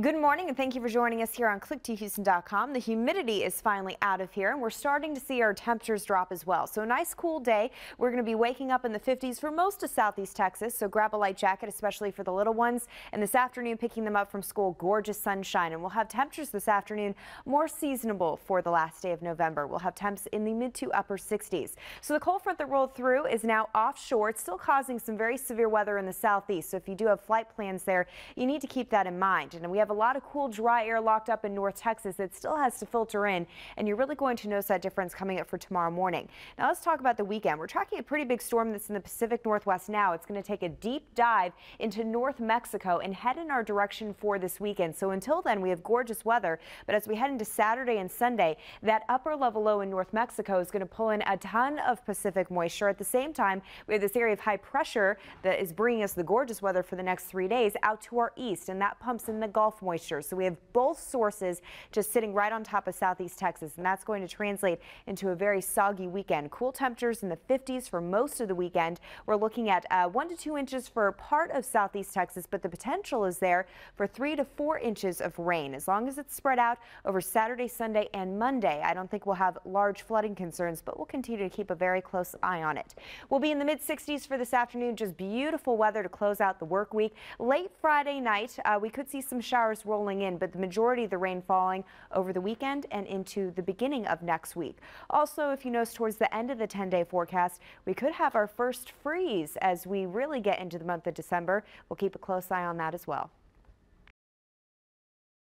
Good morning and thank you for joining us here on click2houston.com. The humidity is finally out of here and we're starting to see our temperatures drop as well. So a nice cool day. We're going to be waking up in the 50s for most of southeast Texas. So grab a light jacket, especially for the little ones. And this afternoon, picking them up from school, gorgeous sunshine. And we'll have temperatures this afternoon more seasonable for the last day of November. We'll have temps in the mid to upper 60s. So the cold front that rolled through is now offshore. It's still causing some very severe weather in the southeast. So if you do have flight plans there, you need to keep that in mind. And we have have a lot of cool, dry air locked up in North Texas that still has to filter in, and you're really going to notice that difference coming up for tomorrow morning. Now let's talk about the weekend. We're tracking a pretty big storm that's in the Pacific Northwest now. It's going to take a deep dive into North Mexico and head in our direction for this weekend. So until then, we have gorgeous weather, but as we head into Saturday and Sunday, that upper level low in North Mexico is going to pull in a ton of Pacific moisture. At the same time, we have this area of high pressure that is bringing us the gorgeous weather for the next three days out to our east, and that pumps in the Gulf Gulf moisture. So we have both sources just sitting right on top of southeast Texas, and that's going to translate into a very soggy weekend. Cool temperatures in the 50s for most of the weekend. We're looking at uh, one to two inches for part of southeast Texas, but the potential is there for three to four inches of rain as long as it's spread out over Saturday, Sunday, and Monday. I don't think we'll have large flooding concerns, but we'll continue to keep a very close eye on it. We'll be in the mid 60s for this afternoon. Just beautiful weather to close out the work week. Late Friday night, uh, we could see some showers showers rolling in, but the majority of the rain falling over the weekend and into the beginning of next week. Also, if you notice towards the end of the 10 day forecast, we could have our first freeze as we really get into the month of December. We'll keep a close eye on that as well.